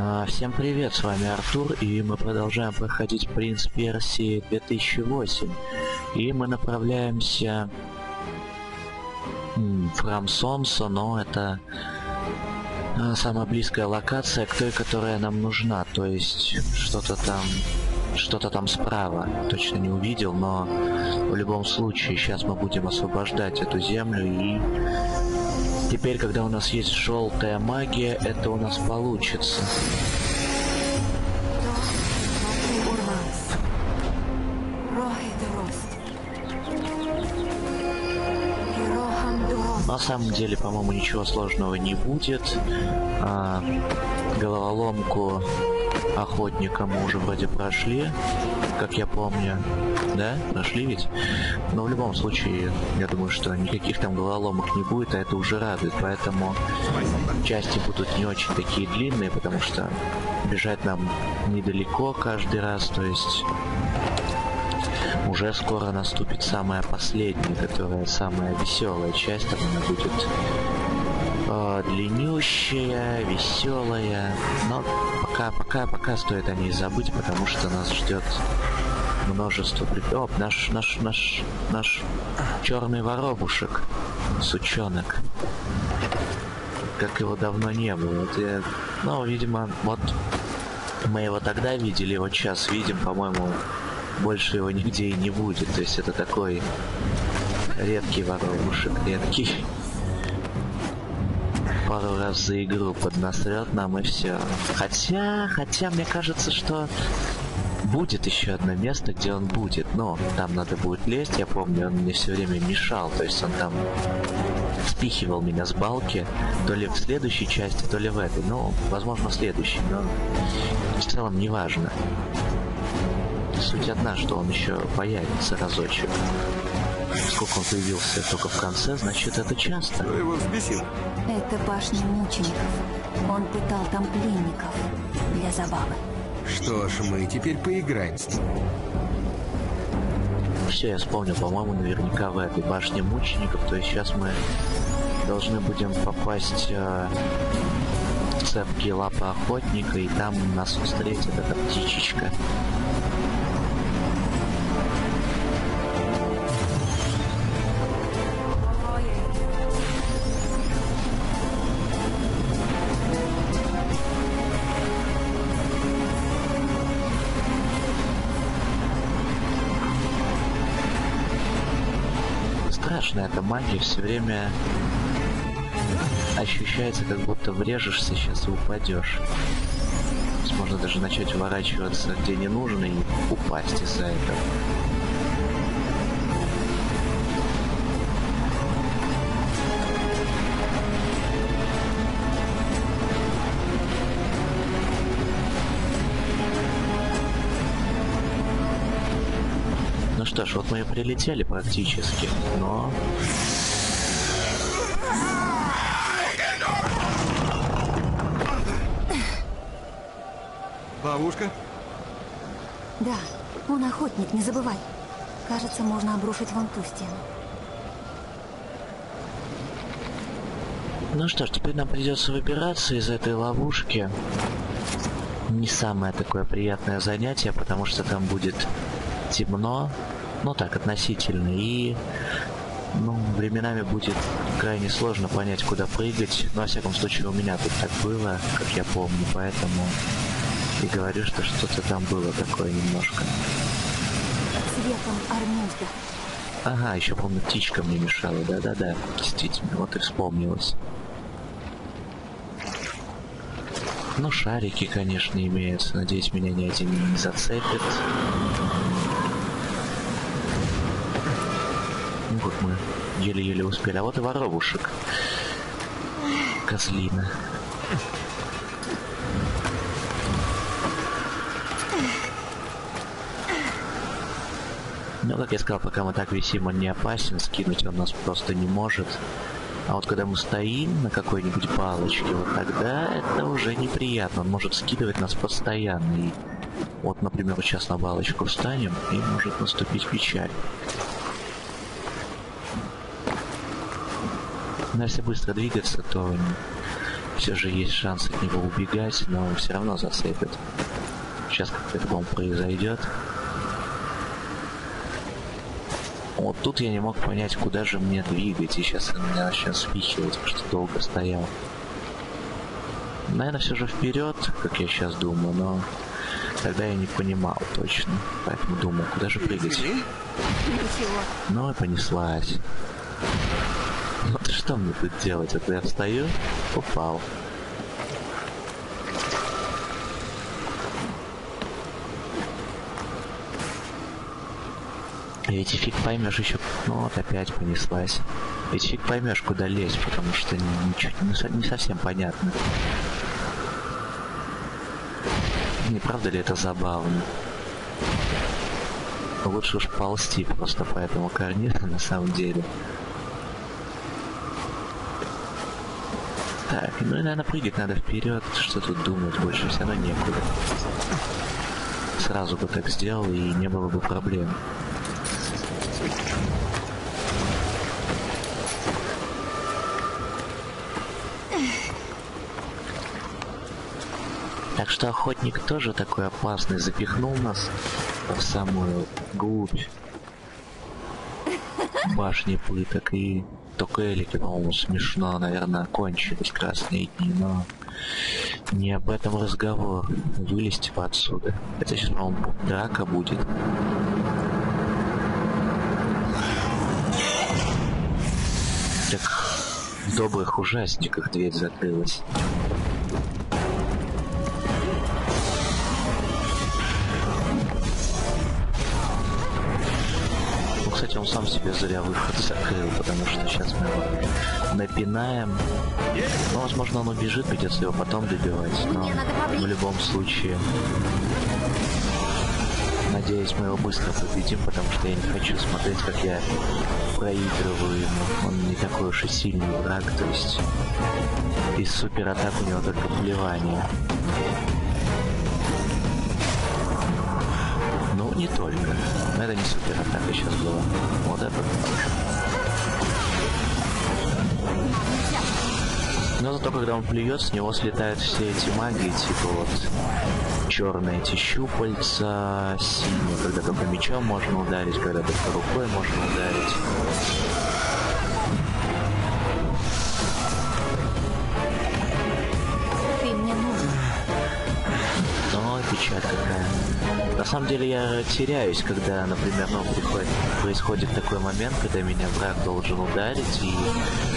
А, Всем привет, с вами Артур, и мы продолжаем проходить Принц Персии 2008. И мы направляемся в храм Сомса, но это а, самая близкая локация к той, которая нам нужна. То есть что-то там что-то там справа. Точно не увидел, но в любом случае сейчас мы будем освобождать эту землю и теперь, когда у нас есть желтая магия, это у нас получится. На самом деле, по-моему, ничего сложного не будет. А, головоломку охотника мы уже вроде прошли, как я помню. Да? Прошли ведь? Но в любом случае, я думаю, что никаких там головоломок не будет, а это уже радует. Поэтому части будут не очень такие длинные, потому что бежать нам недалеко каждый раз. То есть уже скоро наступит самая последняя, которая самая веселая часть, она будет э, длиннющая, веселая, но пока, пока, пока стоит о ней забыть, потому что нас ждет множество при... Оп, наш, наш, наш, наш черный воробушек, сучонок. Как его давно не было. Вот я... Ну, видимо, вот мы его тогда видели, вот сейчас видим, по-моему, больше его нигде и не будет. То есть это такой редкий воробушек, редкий. Пару раз за игру поднасрет нам и все. Хотя, хотя мне кажется, что будет еще одно место, где он будет. Но там надо будет лезть, я помню, он мне все время мешал. То есть он там спихивал меня с балки, то ли в следующей части, то ли в этой. Ну, возможно, в следующей, но в целом не важно. Суть одна, что он еще появится разочек. Сколько он появился только в конце, значит это часто. Кто его взбесил? Это башня мучеников. Он пытал там пленников для забавы. Что ж, мы теперь поиграем с ним. Все, я вспомнил, по-моему, наверняка в этой башне мучеников. То есть сейчас мы должны будем попасть э, в цепкие лапы охотника, и там нас встретит эта птичечка. Страшная эта магия, все время ощущается, как будто врежешься сейчас и упадешь. Можно даже начать уворачиваться где не нужно и упасть из-за этого. Что ж, вот мы и прилетели практически, но... Ловушка? Да, он охотник, не забывай. Кажется, можно обрушить вон ту стену. Ну что ж, теперь нам придется выбираться из этой ловушки. Не самое такое приятное занятие, потому что там будет темно, ну так, относительно, и ну, временами будет крайне сложно понять, куда прыгать. Но, во всяком случае, у меня тут так было, как я помню, поэтому и говорю, что что-то там было такое немножко. Цветом Армузда. Ага, еще помню, птичка мне мешала, да-да-да, действительно, вот и вспомнилось. Ну, шарики, конечно, имеются. Надеюсь, меня ни один не зацепит. Ну, вот мы еле-еле успели. А вот и воробушек. Козлина. Ну, как я сказал, пока мы так висим, он не опасен, скинуть он нас просто не может. А вот когда мы стоим на какой-нибудь палочке, вот тогда это уже неприятно. Он может скидывать нас постоянно. И вот, например, сейчас на палочку встанем, и может наступить печаль. Но если быстро двигаться, то все же есть шанс от него убегать, но он все равно зацепит. Сейчас как-то это, по-моему, произойдет. Вот тут я не мог понять, куда же мне двигать, и сейчас он меня начнет спихивать, что долго стоял. Наверное, все же вперед, как я сейчас думаю, но тогда я не понимал точно. Поэтому думал, куда же прыгать. Ну и понеслась. Что мне тут делать? Это я встаю, упал. Ведь фиг поймешь еще, ну вот опять понеслась. Ведь фиг поймешь, куда лезть, потому что ни- ничего не совсем понятно. Не правда ли это забавно? Лучше уж ползти просто по этому карнизу на самом деле. Так, ну и, наверное, прыгать надо вперед. Что тут думать, больше все равно некуда. Сразу бы так сделал, и не было бы проблем. Так что охотник тоже такой опасный, запихнул нас в самую глубь башни пыток и только Элики, по-моему, смешно, наверное, кончились красные дни, но не об этом разговор. Вылезти бы отсюда. Это сейчас, по-моему, драка будет. Так в добрых ужастиках дверь закрылась. Сам себе зря выход закрыл, потому что сейчас мы его напинаем. Ну, возможно, он убежит, придется его потом добивать, но в любом случае... Надеюсь, мы его быстро победим, потому что я не хочу смотреть, как я проигрываю ему. Он не такой уж и сильный враг, то есть из суператак у него только плевание. Не только. Но это не суператака сейчас была. Вот это. Но зато когда он плюет, с него слетают все эти магии, типа вот черные эти щупальца, синие, когда только мечом можно ударить, когда только рукой можно ударить. Ты мне нужен. Ой, печаль какая. На самом деле я теряюсь, когда, например, ну, происходит такой момент, когда меня враг должен ударить, и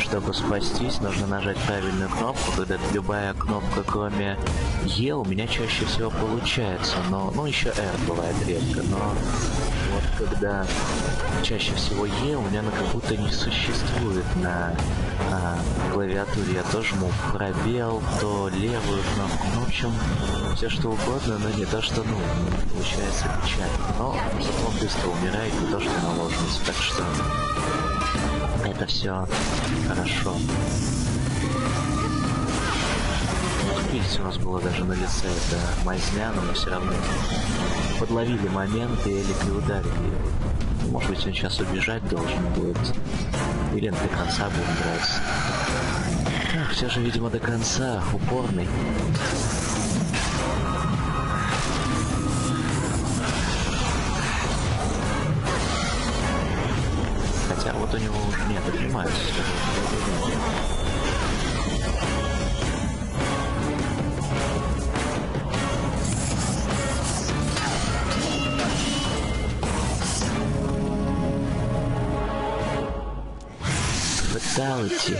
чтобы спастись, нужно нажать правильную кнопку, когда любая кнопка, кроме Е, у меня чаще всего получается, но, ну, еще R бывает редко, но вот когда чаще всего Е, у меня она как будто не существует на а, клавиатуре. Я то жму пробел, то левую кнопку, ну, в общем, все что угодно, но не то, что нужно. Получается печально. Но зато быстро умирает, не то, что наложница, так что это все хорошо. Видите, у нас было даже на лице это мазня, но мы все равно подловили момент и Элик и ударили его. Может быть, он сейчас убежать должен будет. Или до конца будем драться. Ах, все же, видимо, до конца. Упорный. Хотя вот у него уже нет, отжимается. Fatality.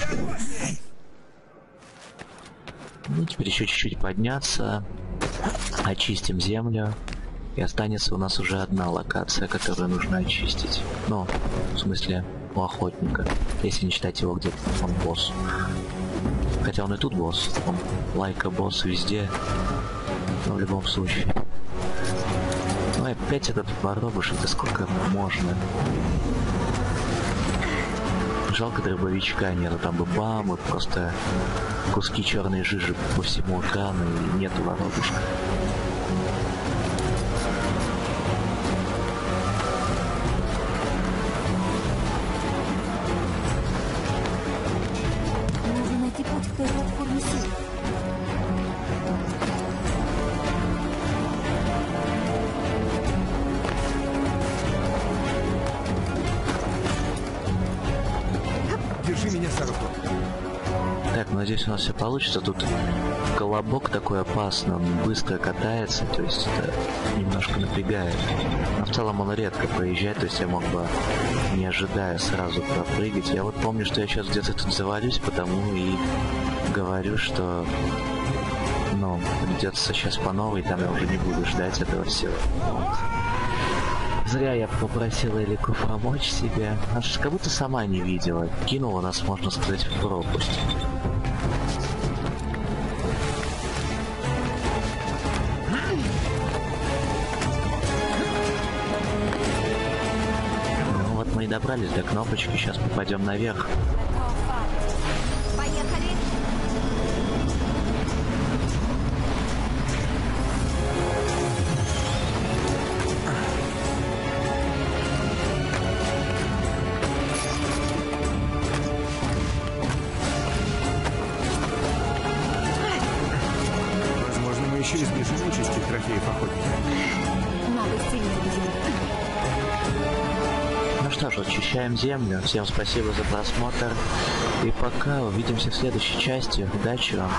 Ну, теперь еще чуть-чуть подняться. Очистим землю. И останется у нас уже одна локация, которую нужно очистить. Ну, в смысле, у охотника. Если не считать его где он босс. Хотя он и тут босс. Он лайка босс везде. Но в любом случае. Ну опять этот воробушек, да сколько можно. Жалко дробовичка нету, там бы бам, и просто куски черной жижи по всему экрану, и нету воробушка. Найти путь к той платформе сил. Надеюсь, у нас все получится. Тут колобок такой опасный, он быстро катается, то есть это немножко напрягает. Но в целом он редко проезжает, то есть я мог бы, не ожидая, сразу пропрыгать. Я вот помню, что я сейчас где-то тут завалюсь, потому и говорю, что ну, придется сейчас по новой, там я уже не буду ждать этого всего. Зря я попросил Элику помочь себе. Она ж как будто сама не видела. Кинула нас, можно сказать, в пропасть. Добрались до кнопочки, сейчас попадем наверх. Поехали! Возможно, мы еще избежим участи трофеев охотника. Что ж, очищаем землю. Всем спасибо за просмотр. И пока увидимся в следующей части. Удачи вам.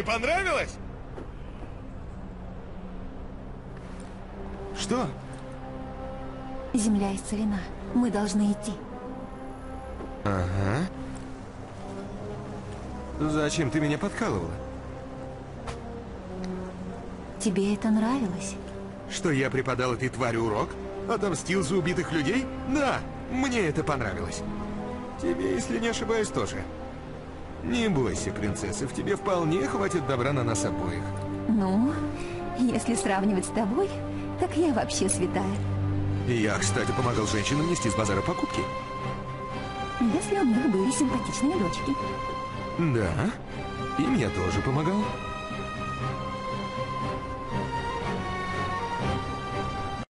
Не понравилось? Что? Земля исцелена. Мы должны идти. Ага. Зачем ты меня подкалывала? Тебе это нравилось? Что я преподал этой твари урок? Отомстил за убитых людей? Да, мне это понравилось. Тебе, если не ошибаюсь, тоже. Не бойся, принцесса, в тебе вполне хватит добра на нас обоих. Ну, если сравнивать с тобой, так я вообще святая. Я, кстати, помогал женщинам нести с базара покупки. Если у них были симпатичные дочки. Да, им я тоже помогал.